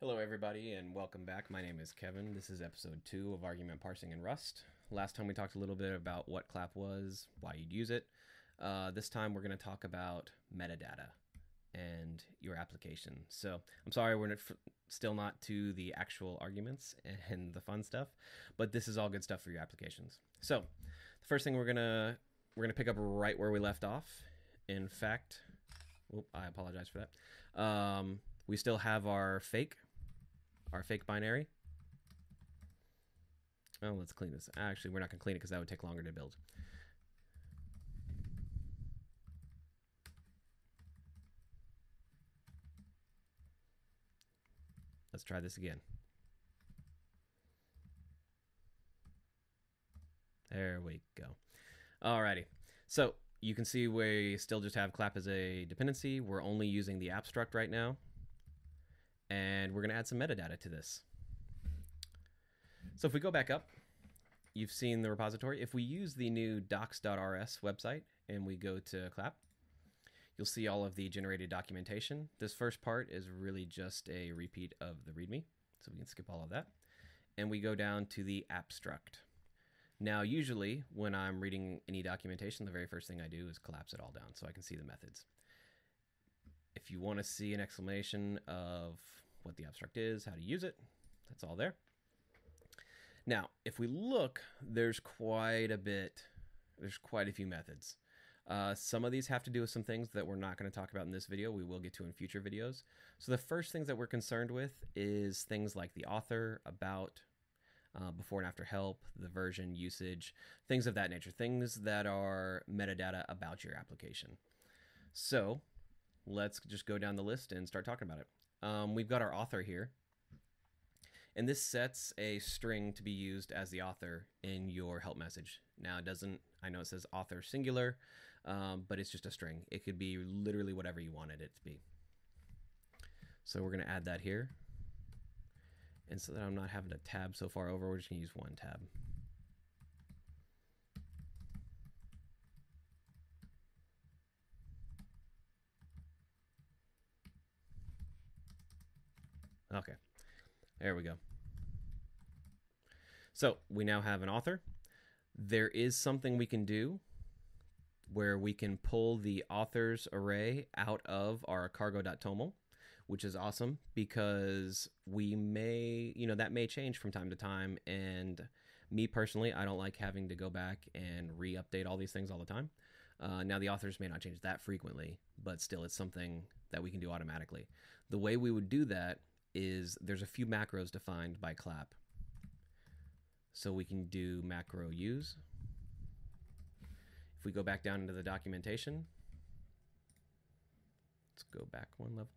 Hello, everybody, and welcome back. My name is Kevin. This is episode two of Argument Parsing in Rust. Last time we talked a little bit about what clap was, why you'd use it. Uh, this time we're going to talk about metadata and your application. So I'm sorry we're not, still not to the actual arguments and the fun stuff, but this is all good stuff for your applications. So the first thing we're gonna we're gonna pick up right where we left off. In fact, whoop, I apologize for that. Um, we still have our fake, our fake binary. Oh, let's clean this. Actually, we're not gonna clean it because that would take longer to build. Let's try this again. There we go. Alrighty. So you can see we still just have clap as a dependency. We're only using the App struct right now. And we're going to add some metadata to this. So if we go back up, you've seen the repository. If we use the new docs.rs website and we go to clap, you'll see all of the generated documentation. This first part is really just a repeat of the README, so we can skip all of that. And we go down to the App struct. Now, usually when I'm reading any documentation, the very first thing I do is collapse it all down so I can see the methods. If you want to see an explanation of what the App struct is, how to use it, that's all there. Now, if we look, there's quite a bit, there's quite a few methods. Uh, some of these have to do with some things that we're not going to talk about in this video. We will get to in future videos. So the first things that we're concerned with is things like the author, about, uh, before and after help, the version, usage, things of that nature, things that are metadata about your application. So let's just go down the list and start talking about it. Um, we've got our author here. And this sets a string to be used as the author in your help message. Now, it doesn't, I know it says author singular, um, but it's just a string. It could be literally whatever you wanted it to be. So we're going to add that here. And so that I'm not having to tab so far over, we're just going to use one tab. Okay, there we go. So we now have an author. There is something we can do where we can pull the authors array out of our cargo.toml, which is awesome because we may, you know, that may change from time to time. And me personally, I don't like having to go back and re update all these things all the time. Uh, now, the authors may not change that frequently, but still, it's something that we can do automatically. The way we would do that is there's a few macros defined by clap. So we can do macro use. If we go back down into the documentation, let's go back one level.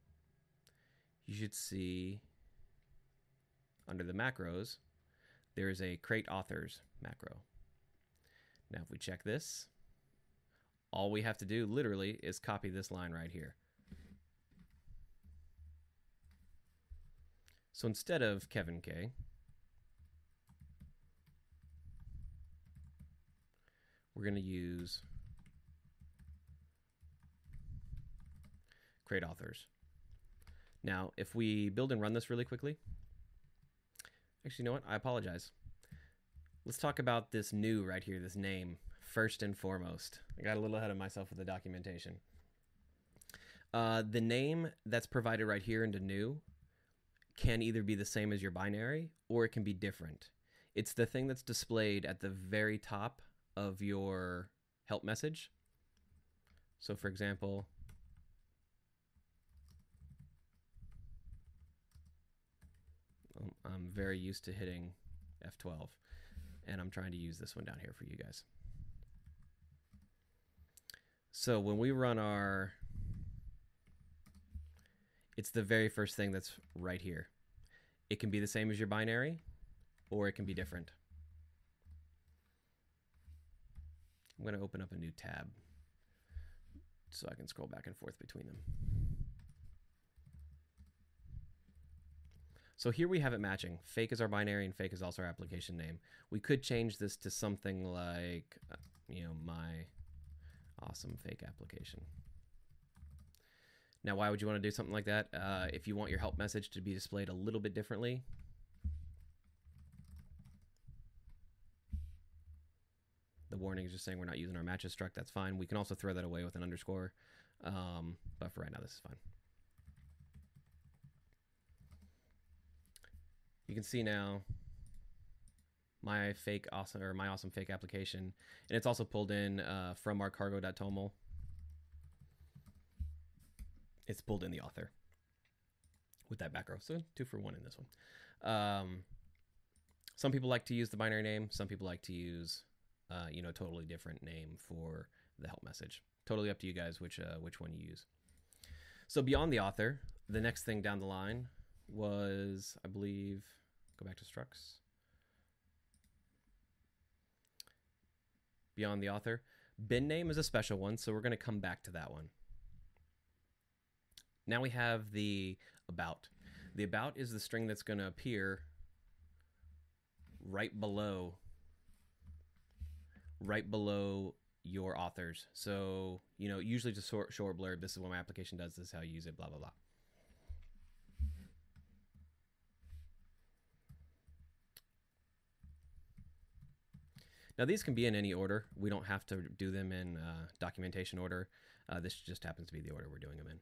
You should see under the macros, there is a crate authors macro. Now, if we check this, all we have to do literally is copy this line right here. So instead of Kevin K, we're going to use crate authors. Now, if we build and run this really quickly, actually, you know what? I apologize. Let's talk about this new right here, this name, first and foremost. I got a little ahead of myself with the documentation. Uh, the name that's provided right here into new can either be the same as your binary or it can be different. It's the thing that's displayed at the very top of your help message. So, for example, um, I'm very used to hitting F12, and I'm trying to use this one down here for you guys. So, when we run our it's the very first thing that's right here. It can be the same as your binary, or it can be different. I'm going to open up a new tab so I can scroll back and forth between them. So here we have it matching. Fake is our binary and fake is also our application name. We could change this to something like, uh, you know, my awesome fake application. Now, why would you want to do something like that? Uh, if you want your help message to be displayed a little bit differently, the warning is just saying we're not using our matches struct. That's fine. We can also throw that away with an underscore, um, but for right now, this is fine. You can see now my fake awesome or my awesome fake application, and it's also pulled in uh, from our cargo.toml it's pulled in the author with that background. So two for one in this one. Um, some people like to use the binary name. Some people like to use, uh, you know, totally different name for the help message. Totally up to you guys which uh, which one you use. So beyond the author, the next thing down the line was, I believe, go back to structs. Beyond the author, bin name is a special one, so we're going to come back to that one. Now we have the about. The about is the string that's going to appear right below right below your authors. So, you know, usually just short, short blurb, this is what my application does, this is how you use it, blah, blah, blah. Now these can be in any order. We don't have to do them in uh, documentation order. Uh, this just happens to be the order we're doing them in.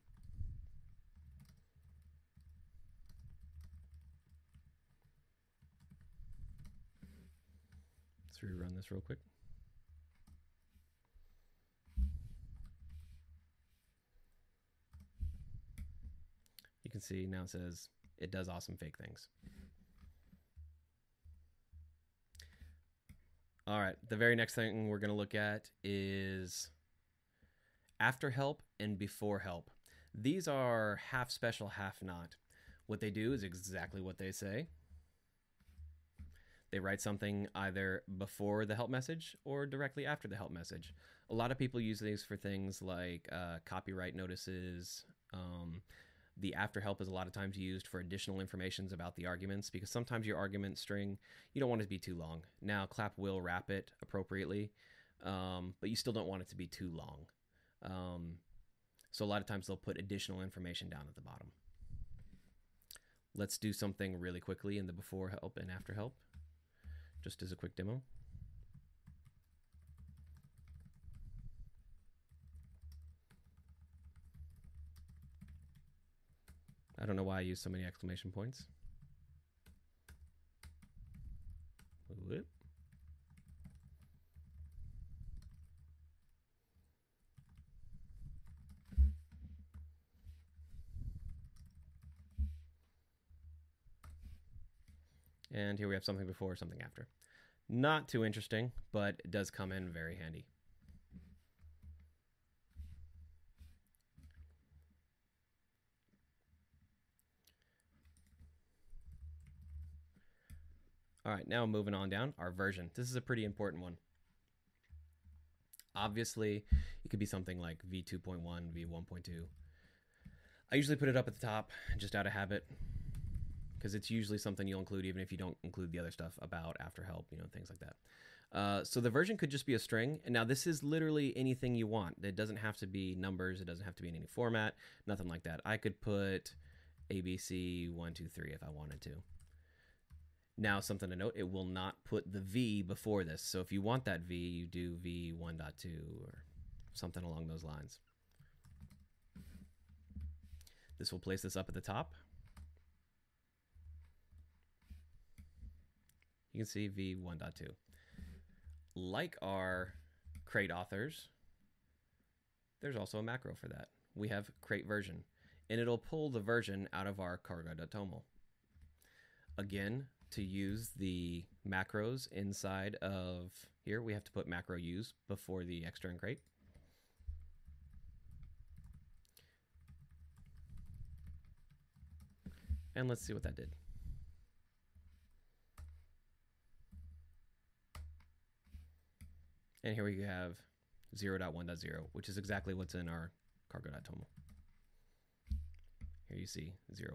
Let's rerun this real quick. You can see now it says it does awesome fake things. All right, the very next thing we're going to look at is after help and before help. These are half special, half not. What they do is exactly what they say. They write something either before the help message or directly after the help message. A lot of people use these for things like uh, copyright notices. Um, the after help is a lot of times used for additional informations about the arguments because sometimes your argument string you don't want it to be too long. Now clap will wrap it appropriately, um, but you still don't want it to be too long. Um, so a lot of times they'll put additional information down at the bottom. Let's do something really quickly in the before help and after help just as a quick demo. I don't know why I use so many exclamation points. Whoop. And here we have something before, something after. Not too interesting, but it does come in very handy. All right, now moving on down, our version. This is a pretty important one. Obviously, it could be something like v2.1, v1.2. I usually put it up at the top, just out of habit because it's usually something you'll include even if you don't include the other stuff about after help, you know, things like that. Uh, so the version could just be a string. And now this is literally anything you want. It doesn't have to be numbers. It doesn't have to be in any format, nothing like that. I could put ABC123 if I wanted to. Now, something to note, it will not put the V before this. So if you want that V, you do V1.2 or something along those lines. This will place this up at the top. You can see v1.2. Like our crate authors, there's also a macro for that. We have crate version, and it'll pull the version out of our cargo.toml. Again, to use the macros inside of here, we have to put macro use before the extern crate. And let's see what that did. And here we have 0.1.0, which is exactly what's in our cargo.toml. Here you see 010.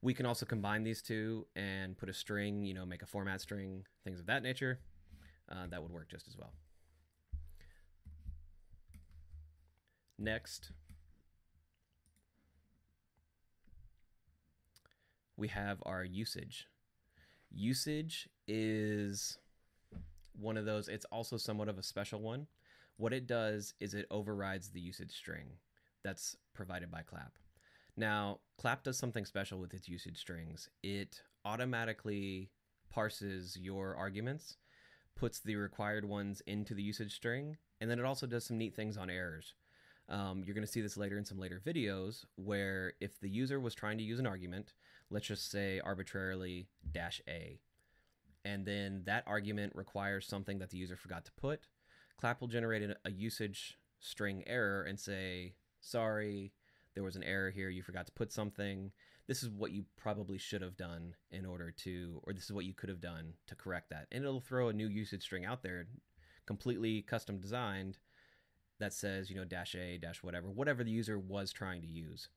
We can also combine these two and put a string, you know, make a format string, things of that nature. Uh, that would work just as well. Next, we have our usage. Usage is one of those, it's also somewhat of a special one. What it does is it overrides the usage string that's provided by Clap. Now, Clap does something special with its usage strings. It automatically parses your arguments, puts the required ones into the usage string, and then it also does some neat things on errors. Um, you're going to see this later in some later videos where if the user was trying to use an argument, let's just say arbitrarily dash A, and then that argument requires something that the user forgot to put, Clap will generate a usage string error and say, sorry, there was an error here, you forgot to put something. This is what you probably should have done in order to, or this is what you could have done to correct that. And it'll throw a new usage string out there, completely custom designed, that says, you know, dash A, dash whatever, whatever the user was trying to use.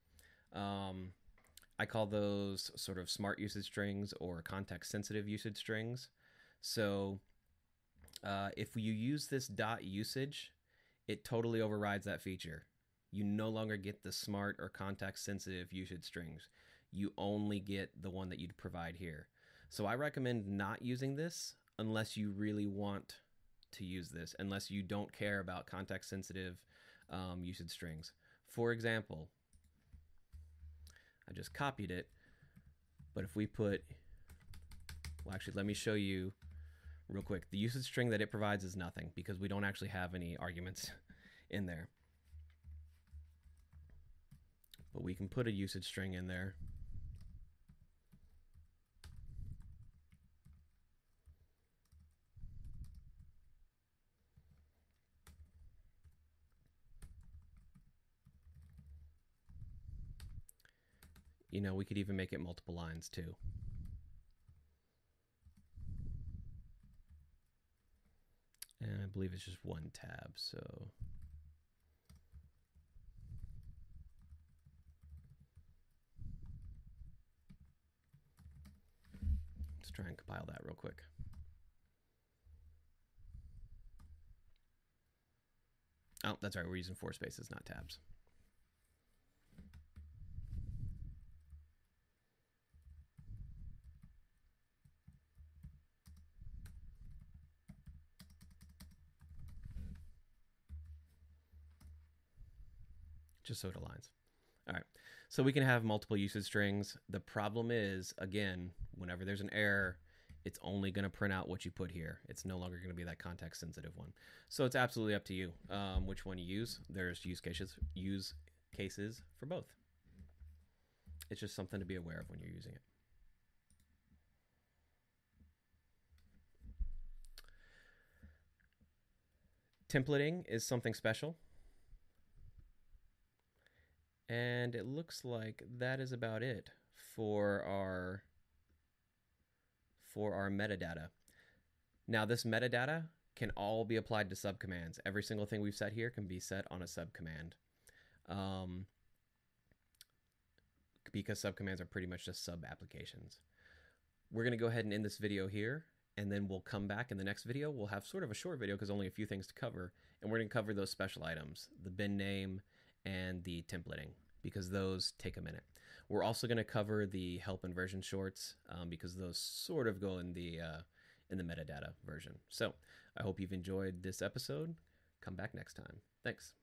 Um, I call those sort of smart usage strings or context sensitive usage strings. So uh, if you use this dot usage, it totally overrides that feature. You no longer get the smart or context sensitive usage strings. You only get the one that you'd provide here. So I recommend not using this unless you really want to use this unless you don't care about context sensitive um, usage strings. For example, I just copied it, but if we put, well, actually, let me show you real quick. The usage string that it provides is nothing because we don't actually have any arguments in there. But we can put a usage string in there. You know, we could even make it multiple lines too. And I believe it's just one tab, so. Let's try and compile that real quick. Oh, that's right. We're using four spaces, not tabs. Just so it aligns. All right, so we can have multiple usage strings. The problem is, again, whenever there's an error, it's only going to print out what you put here. It's no longer going to be that context sensitive one. So it's absolutely up to you um, which one you use. There's use cases, use cases for both. It's just something to be aware of when you're using it. Templating is something special. And it looks like that is about it for our for our metadata. Now this metadata can all be applied to subcommands. Every single thing we've set here can be set on a subcommand. Um, because subcommands are pretty much just sub applications. We're going to go ahead and end this video here, and then we'll come back in the next video. We'll have sort of a short video because only a few things to cover, and we're going to cover those special items, the bin name, and the templating because those take a minute. We're also going to cover the help and version shorts um, because those sort of go in the uh, in the metadata version. So I hope you've enjoyed this episode. Come back next time. Thanks.